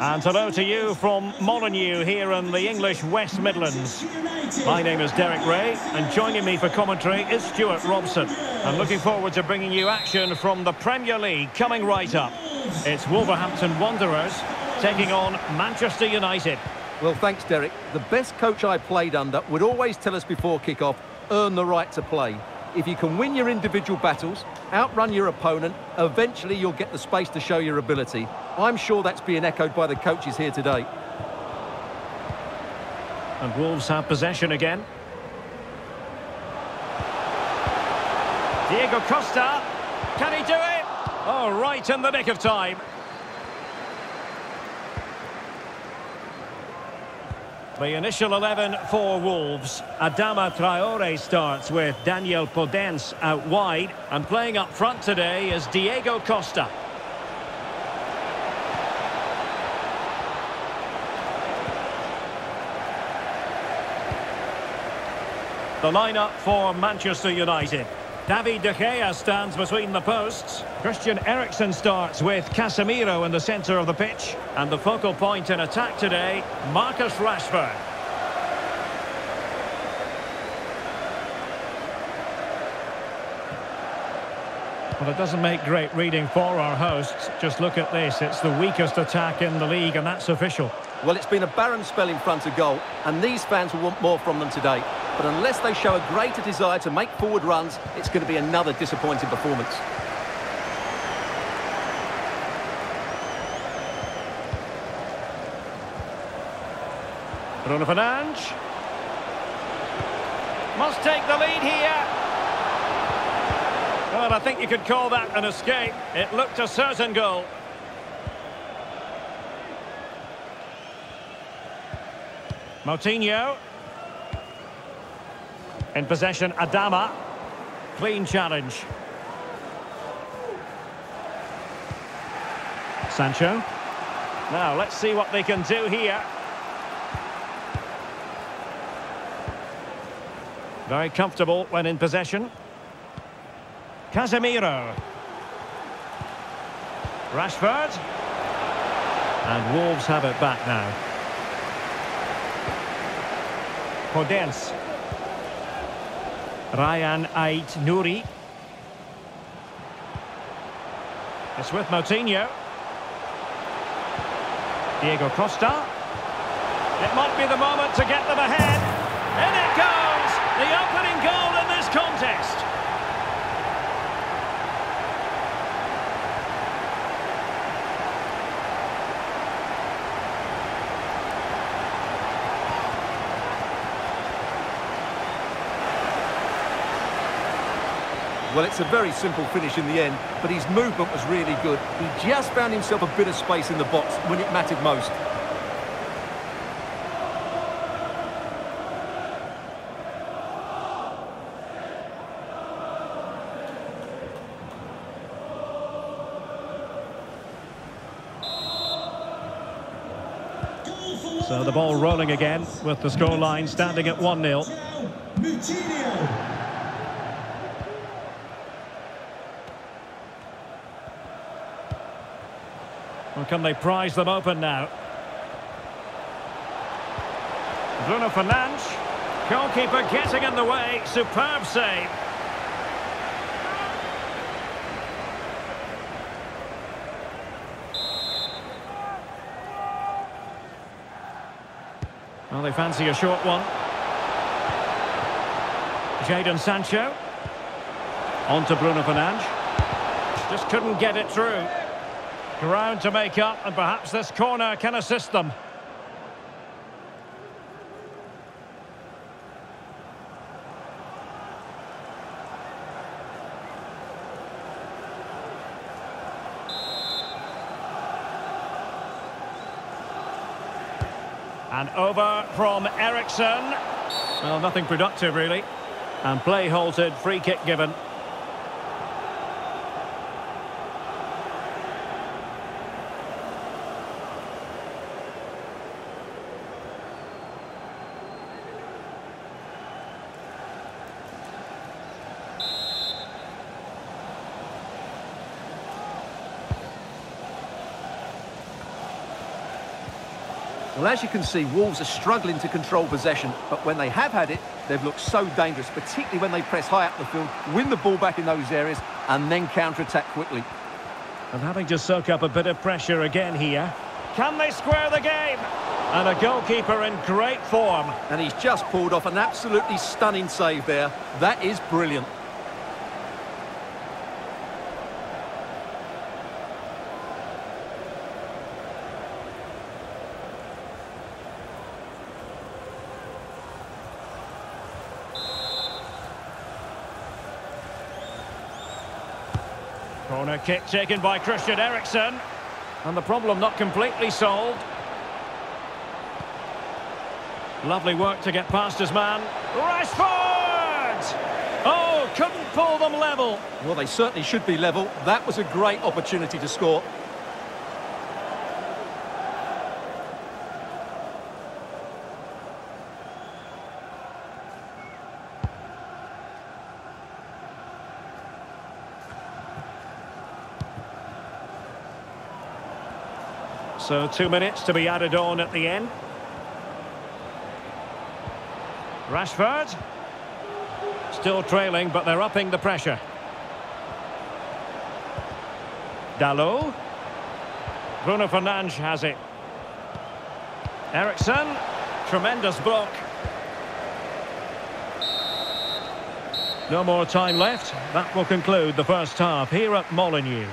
And hello to you from Molineux here in the English West Midlands. My name is Derek Ray, and joining me for commentary is Stuart Robson. I'm looking forward to bringing you action from the Premier League coming right up. It's Wolverhampton Wanderers taking on Manchester United. Well, thanks, Derek. The best coach I played under would always tell us before kick-off, earn the right to play. If you can win your individual battles, outrun your opponent, eventually you'll get the space to show your ability. I'm sure that's being echoed by the coaches here today. And Wolves have possession again. Diego Costa. Can he do it? Oh, right in the nick of time. The initial 11 for Wolves. Adama Traore starts with Daniel Podence out wide. And playing up front today is Diego Costa. The lineup for Manchester United. David De Gea stands between the posts. Christian Eriksen starts with Casemiro in the centre of the pitch. And the focal point in attack today, Marcus Rashford. Well, it doesn't make great reading for our hosts. Just look at this. It's the weakest attack in the league, and that's official. Well, it's been a barren spell in front of goal, and these fans will want more from them today. But unless they show a greater desire to make forward runs, it's going to be another disappointing performance. Bruno Fernandes. Must take the lead here. Well, I think you could call that an escape. It looked a certain goal. Moutinho. In possession, Adama. Clean challenge. Sancho. Now, let's see what they can do here. Very comfortable when in possession. Casemiro. Rashford. And Wolves have it back now. Podence. Rayan Ait Nouri. It's with Moutinho. Diego Costa. It might be the moment to get them ahead. In it goes! The opening goal in this contest. Well, it's a very simple finish in the end, but his movement was really good. He just found himself a bit of space in the box when it mattered most. So the ball rolling again with the scoreline standing at 1-0. Can they prize them open now? Bruno Fernandes. Goalkeeper getting in the way. Superb save. Well, they fancy a short one. Jadon Sancho. On to Bruno Fernandes. Just couldn't get it through. Ground to make up, and perhaps this corner can assist them. And over from Eriksen. Well, nothing productive, really. And play halted, free kick given. Well, as you can see, Wolves are struggling to control possession, but when they have had it, they've looked so dangerous, particularly when they press high up the field, win the ball back in those areas, and then counter-attack quickly. And having to soak up a bit of pressure again here. Can they square the game? And a goalkeeper in great form. And he's just pulled off an absolutely stunning save there. That is brilliant. Corner kick taken by Christian Eriksen. And the problem not completely solved. Lovely work to get past his man. Rashford! Oh, couldn't pull them level. Well, they certainly should be level. That was a great opportunity to score. So two minutes to be added on at the end. Rashford. Still trailing, but they're upping the pressure. Dalot. Bruno Fernandes has it. Eriksen. Tremendous block. No more time left. That will conclude the first half here at Molineux.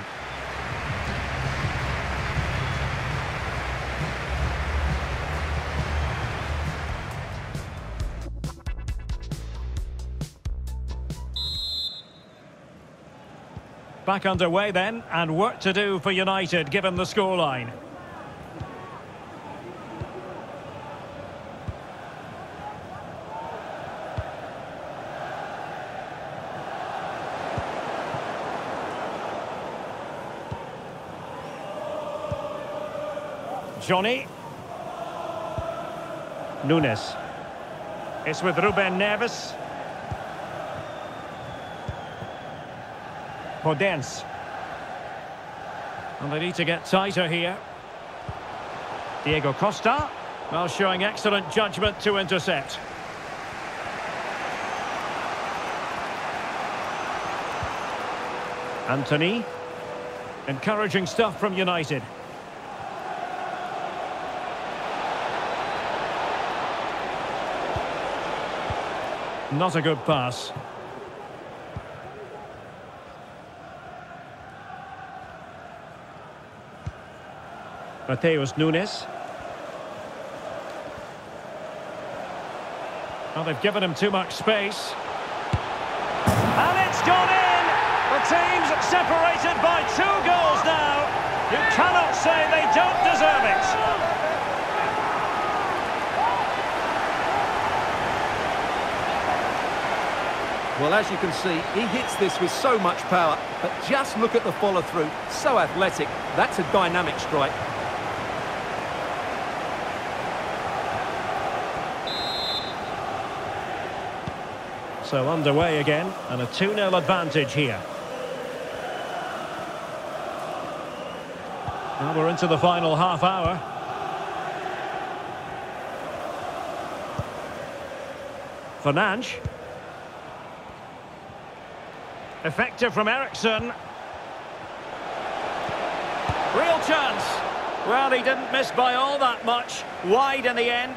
Back underway then, and work to do for United given the scoreline. Jonny. Nunes. It's with Ruben Neves. Podence. And they need to get tighter here. Diego Costa. Well, showing excellent judgment to intercept. Antony. Encouraging stuff from United. Not a good pass. Matheus Nunes. Well, they've given him too much space. And it's gone in! The team's separated by two goals now. You cannot say they don't deserve it. Well, as you can see, he hits this with so much power, but just look at the follow-through. So athletic. That's a dynamic strike. So underway again, and a 2-0 advantage here. Now we're into the final half hour. Fernandes. Effective from Eriksen. Real chance. Well, he didn't miss by all that much. Wide in the end.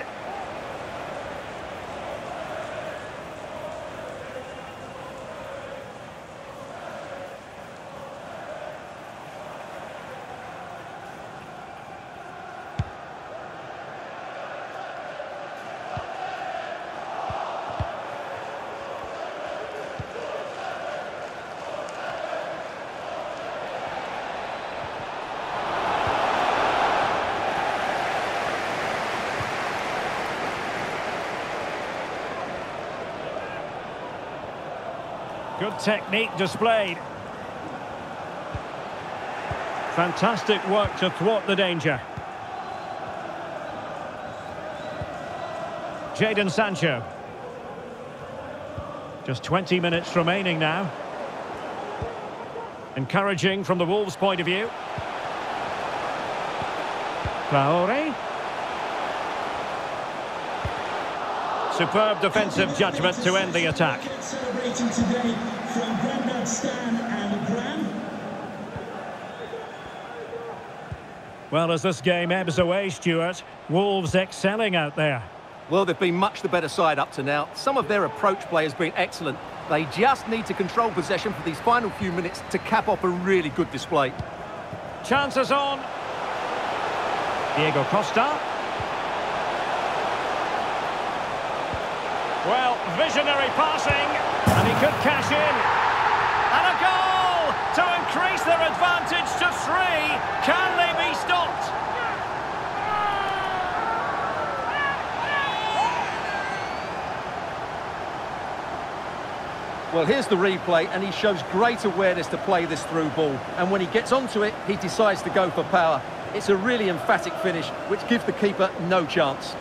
Good technique displayed. Fantastic work to thwart the danger. Jadon Sancho. Just 20 minutes remaining now. Encouraging from the Wolves' point of view. Traore. Superb defensive judgment to end the attack. Celebrating today from Grandad Stan and Gran. Well, as this game ebbs away, Stuart, Wolves excelling out there. Well, they've been much the better side up to now. Some of their approach play has been excellent. They just need to control possession for these final few minutes to cap off a really good display. Chances on. Diego Costa. Well, visionary passing, and he could cash in. And a goal to increase their advantage to three. Can they be stopped? Well, here's the replay, and he shows great awareness to play this through ball. And when he gets onto it, he decides to go for power. It's a really emphatic finish, which gives the keeper no chance.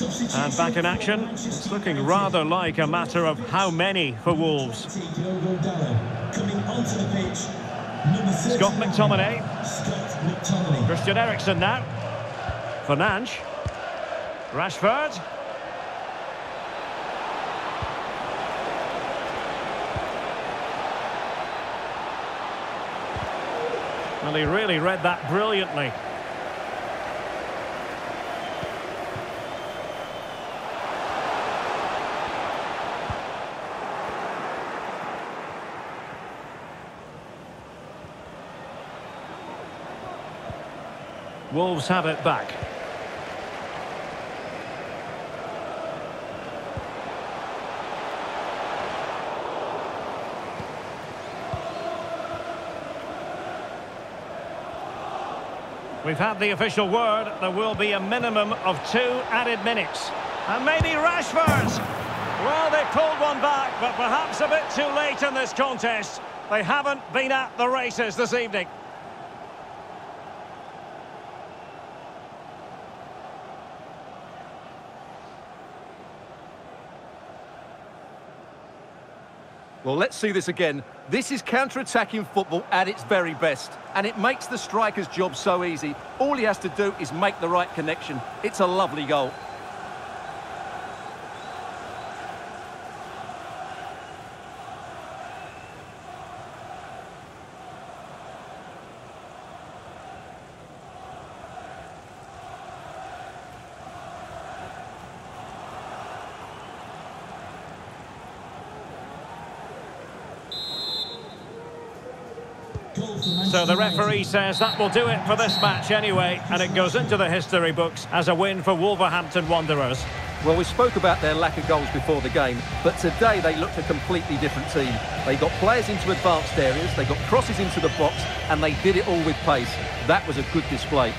And back in action. It's looking rather like a matter of how many for Wolves. Diogo Dalot coming onto the pitch. Number 39, Scott McTominay. Scott McTominay. Christian Eriksen now. Fernandes. Rashford. Well, he really read that brilliantly. Wolves have it back. We've had the official word. There will be a minimum of two added minutes. And maybe Rashford. Well, they pulled one back, but perhaps a bit too late in this contest. They haven't been at the races this evening. Well, let's see this again. This is counter-attacking football at its very best, and it makes the striker's job so easy. All he has to do is make the right connection. It's a lovely goal. So the referee says that will do it for this match anyway, and it goes into the history books as a win for Wolverhampton Wanderers. Well, we spoke about their lack of goals before the game, but today they looked a completely different team. They got players into advanced areas, they got crosses into the box, and they did it all with pace. That was a good display.